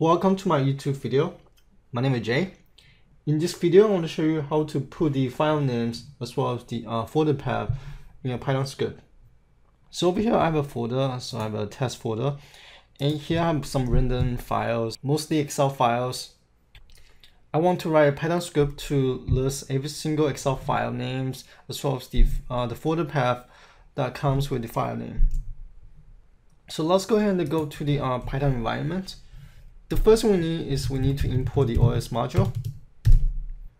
Welcome to my YouTube video. My name is Jie. In this video, I want to show you how to put the file names as well as the uh, folder path in a Python script. So over here, I have a folder, so I have a test folder. And here I have some random files, mostly Excel files. I want to write a Python script to list every single Excel file names as well as the, uh, the folder path that comes with the file name. So let's go ahead and go to the uh, Python environment. The first one we need is we need to import the OS module.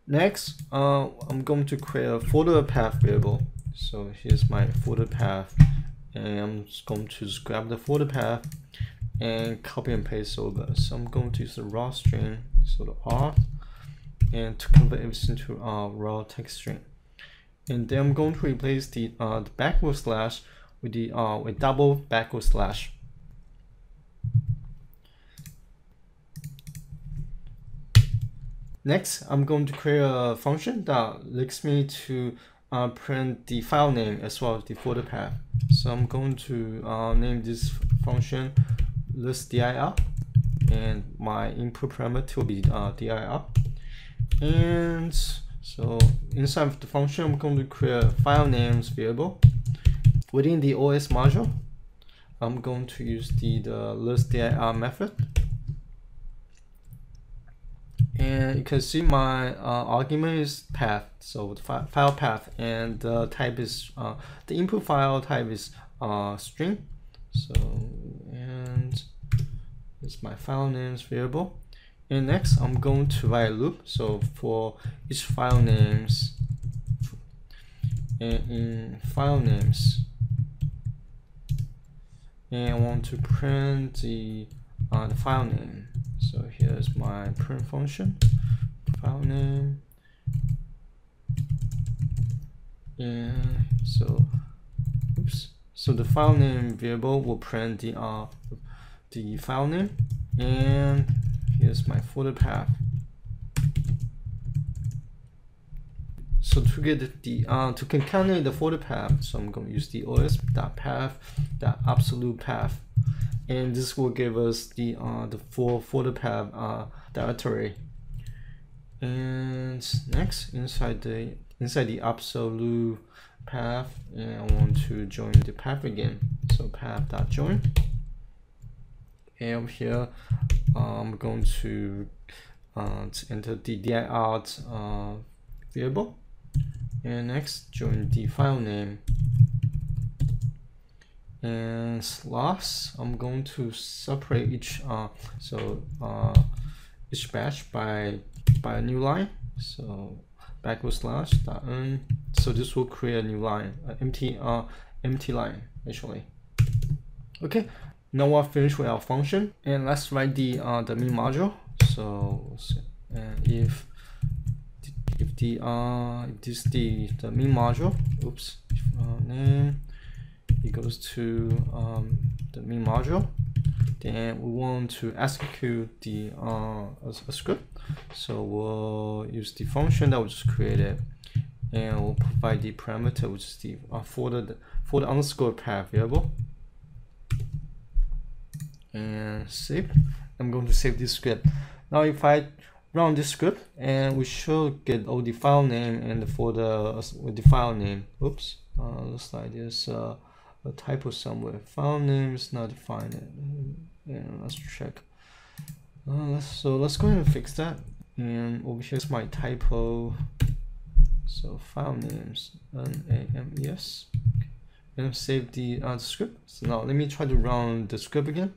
Next, uh, I'm going to create a folder path variable. So here's my folder path, and I'm just going to grab the folder path and copy and paste over. So I'm going to use the raw string, so the R, and to convert everything to uh, raw text string. And then I'm going to replace the, uh, the backward slash with the uh, with double backward slash. Next, I'm going to create a function that likes me to uh, print the file name as well as the folder path. So I'm going to uh, name this function list dir and my input parameter will be uh, dir. And so inside of the function, I'm going to create a file names variable within the OS module, I'm going to use the, the listdir method. And you can see my uh, argument is path, so the fi file path, and the type is uh, the input file type is uh, string. So and it's my file names variable. And next, I'm going to write a loop. So for each file names, and in file names, and I want to print the, uh, the file name. So here's my print function, file name, and so, oops. So the file name variable will print the uh, the file name, and here's my folder path. So to get the uh, to concatenate the folder path, so I'm going to use the os.path absolute path, and this will give us the uh, the full folder path uh, directory. And next, inside the inside the absolute path, and I want to join the path again. So path.join. And over here, I'm going to, uh, to enter the dir uh, variable and next join the file name and slash I'm going to separate each uh, so uh, each batch by by a new line. So backward slash dot n so this will create a new line an empty uh empty line actually. Okay now we're finished with our function and let's write the uh the main module. So and if if the uh if this the the main module oops uh, name it goes to um, the main module. Then we want to execute the uh, a, script. So we'll use the function that we just created and we'll provide the parameter which is the uh, for the for the underscore path variable. And save. I'm going to save this script. Now if I run this script and we should get all the file name and for the with the file name. Oops. Uh, looks like this uh, a typo somewhere. File name is not defined and let's check. Uh, let's, so let's go ahead and fix that. And over here's my typo. So file names n-a-m-e-s and save the, uh, script. So now let me try to run the script again.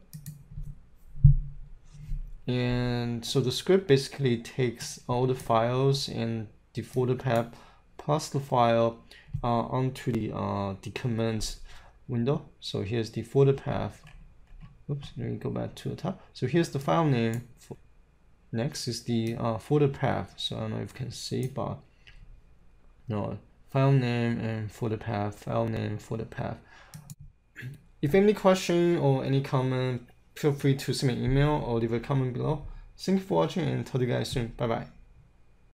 And so the script basically takes all the files and the folder path plus the file uh, onto the uh, the commands window so here's the folder path oops let me go back to the top so here's the file name next is the uh, folder path so I don't know if you can see but no file name and folder path file name folder path if any question or any comment feel free to send me an email or leave a comment below. Thank you for watching and talk to you guys soon. Bye bye.